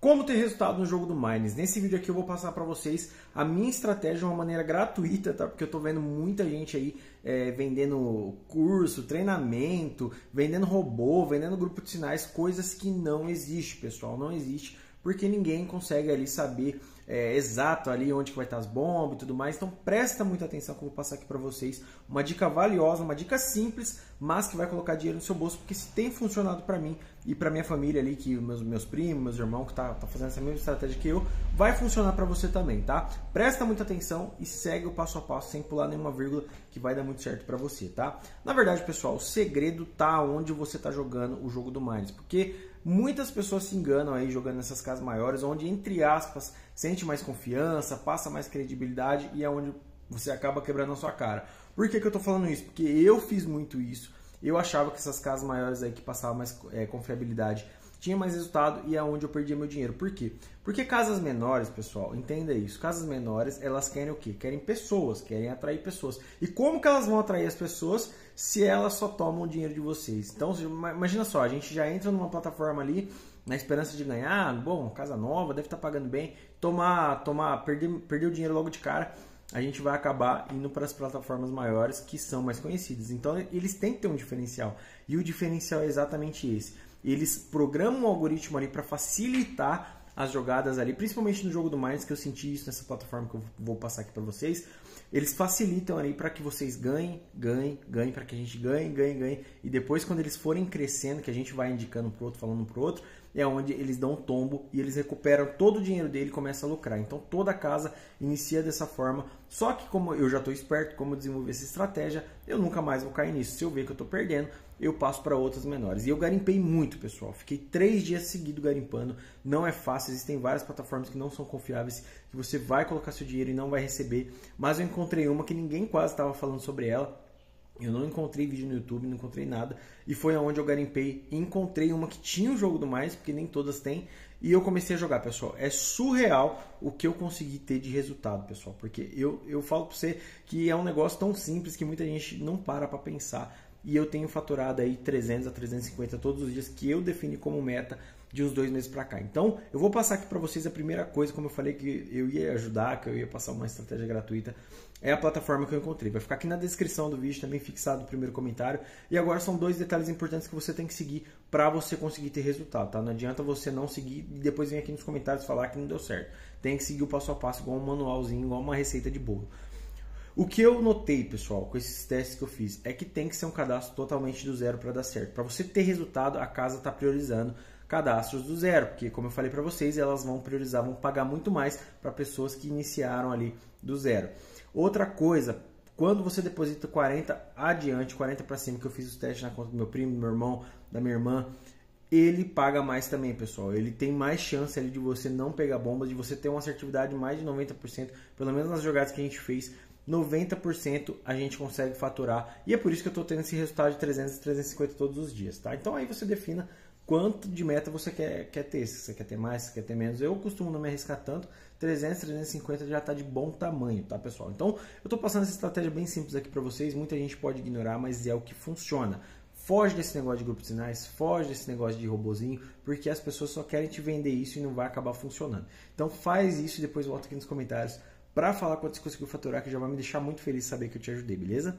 Como ter resultado no jogo do Mines? Nesse vídeo aqui eu vou passar para vocês a minha estratégia de uma maneira gratuita, tá? Porque eu tô vendo muita gente aí é, vendendo curso, treinamento, vendendo robô, vendendo grupo de sinais, coisas que não existe, pessoal, não existe, porque ninguém consegue ali saber é, exato ali onde que vai estar as bombas e tudo mais. Então presta muita atenção que eu vou passar aqui para vocês uma dica valiosa, uma dica simples, mas que vai colocar dinheiro no seu bolso, porque se tem funcionado para mim e para minha família ali, que meus, meus primos, meus irmãos que tá, tá fazendo essa mesma estratégia que eu, vai funcionar para você também, tá? Presta muita atenção e segue o passo a passo sem pular nenhuma vírgula que vai dar muito certo para você, tá? Na verdade, pessoal, o segredo tá onde você tá jogando o jogo do Mines, porque muitas pessoas se enganam aí jogando nessas casas maiores, onde entre aspas sente mais confiança, passa mais credibilidade e é onde você acaba quebrando a sua cara. Por que, que eu tô falando isso? Porque eu fiz muito isso. Eu achava que essas casas maiores aí que passavam mais é, confiabilidade tinha mais resultado e é onde eu perdia meu dinheiro. Por quê? Porque casas menores, pessoal, entenda isso. Casas menores, elas querem o quê? Querem pessoas, querem atrair pessoas. E como que elas vão atrair as pessoas se elas só tomam o dinheiro de vocês? Então, imagina só, a gente já entra numa plataforma ali na esperança de ganhar, bom, casa nova, deve estar tá pagando bem, tomar, tomar, perder, perder o dinheiro logo de cara, a gente vai acabar indo para as plataformas maiores que são mais conhecidas. Então eles têm que ter um diferencial. E o diferencial é exatamente esse. Eles programam um algoritmo ali para facilitar as jogadas ali, principalmente no jogo do Minds, que eu senti isso nessa plataforma que eu vou passar aqui para vocês. Eles facilitam ali para que vocês ganhem, ganhem, ganhem, para que a gente ganhe, ganhe, ganhe. E depois, quando eles forem crescendo, que a gente vai indicando pro outro, falando pro outro, é onde eles dão um tombo e eles recuperam todo o dinheiro dele e começam a lucrar. Então toda a casa inicia dessa forma. Só que como eu já estou esperto, como eu desenvolvi essa estratégia, eu nunca mais vou cair nisso. Se eu ver que eu estou perdendo, eu passo para outras menores. E eu garimpei muito, pessoal. Fiquei três dias seguidos garimpando. Não é fácil, existem várias plataformas que não são confiáveis, que você vai colocar seu dinheiro e não vai receber. Mas eu encontrei uma que ninguém quase estava falando sobre ela eu não encontrei vídeo no YouTube, não encontrei nada. E foi aonde eu garimpei e encontrei uma que tinha o um jogo do mais, porque nem todas têm. E eu comecei a jogar, pessoal. É surreal o que eu consegui ter de resultado, pessoal. Porque eu, eu falo pra você que é um negócio tão simples que muita gente não para pra pensar. E eu tenho faturado aí 300 a 350 todos os dias que eu defini como meta de uns dois meses para cá. Então, eu vou passar aqui para vocês a primeira coisa, como eu falei que eu ia ajudar, que eu ia passar uma estratégia gratuita, é a plataforma que eu encontrei. Vai ficar aqui na descrição do vídeo, também fixado o primeiro comentário. E agora são dois detalhes importantes que você tem que seguir para você conseguir ter resultado, tá? Não adianta você não seguir e depois vir aqui nos comentários falar que não deu certo. Tem que seguir o passo a passo igual um manualzinho, igual uma receita de bolo. O que eu notei, pessoal, com esses testes que eu fiz, é que tem que ser um cadastro totalmente do zero para dar certo. Para você ter resultado, a casa está priorizando cadastros do zero, porque como eu falei para vocês, elas vão priorizar, vão pagar muito mais para pessoas que iniciaram ali do zero. Outra coisa, quando você deposita 40 adiante, 40 para cima, que eu fiz os testes na conta do meu primo, do meu irmão, da minha irmã, ele paga mais também, pessoal. Ele tem mais chance ali de você não pegar bombas, de você ter uma assertividade de mais de 90%, pelo menos nas jogadas que a gente fez. 90% a gente consegue faturar. E é por isso que eu estou tendo esse resultado de 300 350 todos os dias, tá? Então aí você defina quanto de meta você quer, quer ter. Se você quer ter mais, se quer ter menos. Eu costumo não me arriscar tanto. 300, 350 já está de bom tamanho, tá pessoal? Então eu estou passando essa estratégia bem simples aqui para vocês. Muita gente pode ignorar, mas é o que funciona. Foge desse negócio de grupo de sinais, foge desse negócio de robozinho, porque as pessoas só querem te vender isso e não vai acabar funcionando. Então faz isso e depois volta aqui nos comentários para falar quanto você conseguiu faturar, que já vai me deixar muito feliz saber que eu te ajudei, beleza?